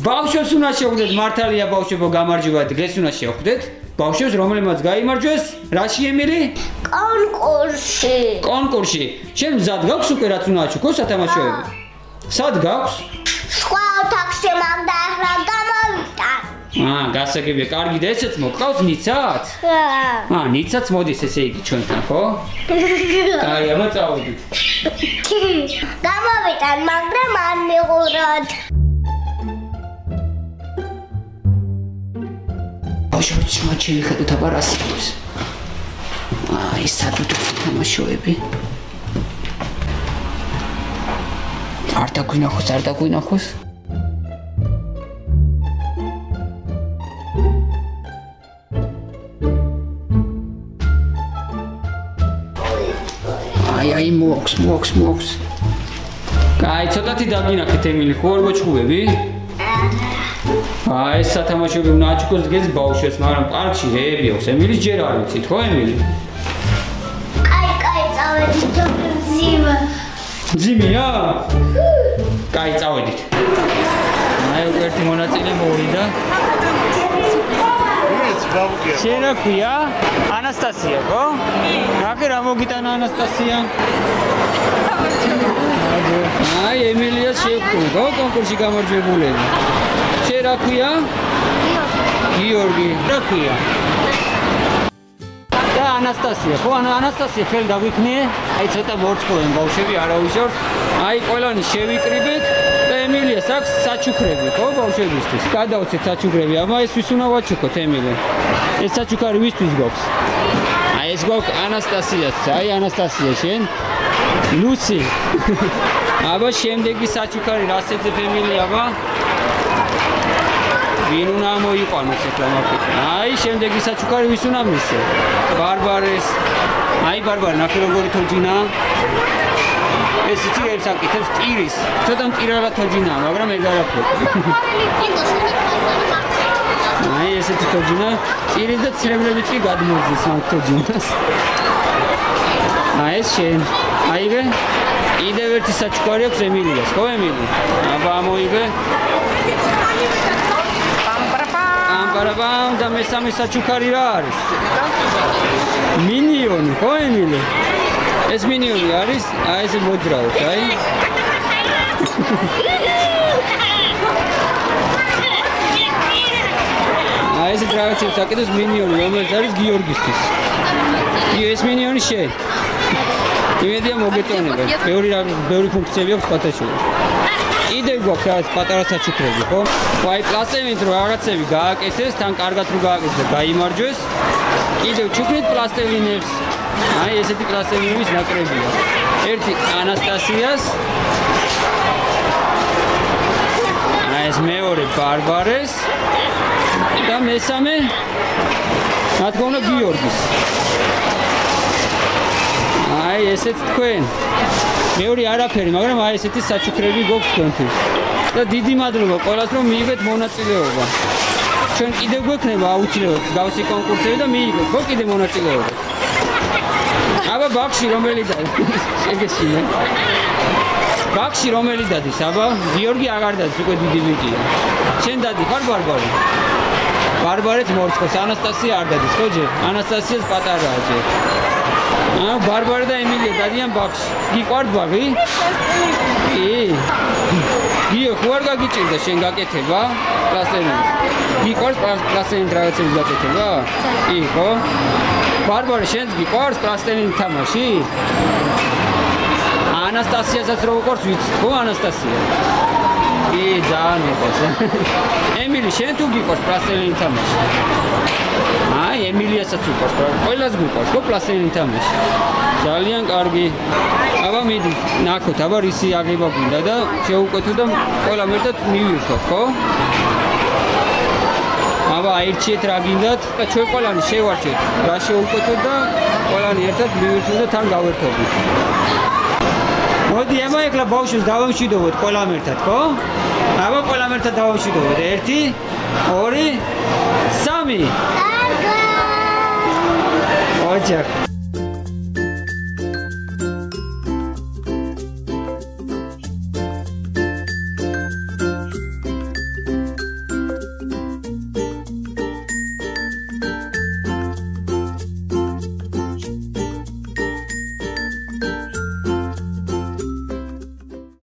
ბავშვებს უნდა შეხვდეთ მართალია ბავშვებო გამარჯობა დღეს უნდა შეხვდეთ ბავშვებს რომელმაც გამოიმარჯვეს რაში ემილი? კონკურსი. კონკურსში შენ მზად გაქვს უკვე რაც უნდა აჩუქო სათამაშოები სად გაქვს? სხვა ოთახში მაგდა ახლა გამოვიდა. აა გასაგებია კარგი და ესეც მოყავს ნიცაც აა. ნიცაც მოდის ესე იგი ჩვენთან ხო? აი აბა წავედით გამოვიდა, მაგრამ არ მიყუროთ. ბავშვებს მათ შეიძლება აბა რას იყოს აი სადუთო თამაშოები. არ დაგვინახოს არ დაგვინახოს. აი აი მოქს მოქს მოქს კაი ცოტათი დაგინახეთ ემილი ხო არ გოჩხუბები აი ეს სათამაშოები უნდა აჩუქოს დღეს ბავშვებს მაგრამ პარკში რეები აქვს. ემილის ჯერ არ ვიცით ხო ემილი? კაი, კაი, წავედი ძიმა. ძიმია კაი წავედით. აი უკვე ერთი მონაწილე მოვიდა შენ რა ქვია ანასტასია ხო? რაკი რა მოგიტანა ანასტასია? აი ემილია შეხვდა ხო კონკურსში გამარჯვებულები შენ რა ქვია? გიორგი. რა ქვია? და ანასტასია. ხო ანასტასია ხელ დაგვიქნიე აი ცოტა მორწყობენ ბავშვები არავისორ აი ყველანი შევიკრიბეთ და ემილიას აქვს საჩუქრები ხო ბავშვებისთვის? გადავცეთ საჩუქრები. აბა ეს ვის უნდა ვაჩუქოთ ემილი ეს საჩუქარი ვისთვის გვაქვს? აი ეს გვაქვს ანასტასიას. აი ანასტასია შენ? ლუსი აბა შემდეგი საჩუქარი რას ეძებ ემილი აბა ვინ უნდა მოიყვანოს ახლა მაგით აი შემდეგი საჩუქარი ვის უნდა მისცე? ბარბარეს. აი ბარბარე ნახე როგორი თოჯინა. ეს ეს აკეთებს ტირის. ცოტა მტირალა თოჯინა მაგრამ ეგ არაფერი. აი ესეთი თოჯინა. ტირის და ცრემლებით კი გადმოძის ამ თოჯინას. აი ეს შენ. აიგე კიდევ ერთი საჩუქარი აქვს ემილიას. ხო ემილი? აბა მოიგე ამპარაპამ და მესამე საჩუქარი რა არის? მინიონი ხო ემილი ეს მინიონი არის? აი ეს მოძრაობს აი. აი ეს რაღაცებს აკეთებს მინიონი რომელიც არის გიორგისთვის. კი ეს მინიონი შე იმედია მოგეწონება ბევრი ბევრი ფუნქციები აქვს ფათაშოზე კიდევ გვაქვს რაღაც პატარა საჩუქრები, ხო? აი პლასტელინით რო რაღაცები გააკეთეს, თან კარგად რო გააკეთეს და გაიმარჯვეს. კიდევ ჩუქრით პლასტელინებს. აი ესეთი პლასტელინების ნაკრებია. ერთი ანასტასიას. აი ეს მეორე ბარბარეს. და მესამე რა თქმა უნდა გიორგის. აი ესეც თქვენ მეორე არაფერი, მაგრამ აი ესეთი საჩუქრები გვაქვს თქვენთვის. და დიდი მადლობა ყველას რომ მიიღეთ მონაწილეობა. ჩვენ კიდევ გვექნება აუცილებლად გავსი კონკურსები და მიიღეთ ხო კიდე მონაწილეობა. აბა ბაქში რომელი დადის? შეგეშინე. ბაქში რომელი დადის? აბა გიორგი აღარ დადის, უკვე დიდი ბიჭია. შენ დადი ხარ ბარბარე? ბარბარეთ მორცხოს, ანასტასია არ დადის, ხო ჯერ? ანასტასიას პატარაა ჯერ. აა ბარბარა და ემილია დადიან ბაქში. გიყვართ ბაღი? კი. გიო, ხო არ გაგიჭირდა შენ გაკეთება? პლასტელინის. გიყვართ პლასტელინის რაღაცების გაკეთება? კი, ხო? ბარბარა შენ გიყვართ პლასტელინის თამაში? ანასტასიასაც რო უყურს ვიცი, ხო ანასტასია? კი, ძალიან მიყვარს. ემილი, შენ თუ გიყვარს პლასტელინის თამაში? აი, ემილიასაც უყვარს, ყველას გიყვარს, ხო პლასტელინის თამაში? ძალიან კარგი. აბა მიდი, ნახოთ, აბა რისი აღება გინდა და შეუკვეთო და ყველა მერტად მივირთოთ, ხო? აბა აირჩიეთ რა გინდათ და ჩვენ ყველანი შევარჩეთ რა შეუკვეთოთ და ყველანი ერთად მივირთოთ და თან გავერთობთ. მოდი აბა ეხლა ბავშვს დავამშვიდობოთ ყველა ერთად, ხო? აბა ყველა ერთად დავამშვიდობოთ. 1 2 3 კარგა ოჯახ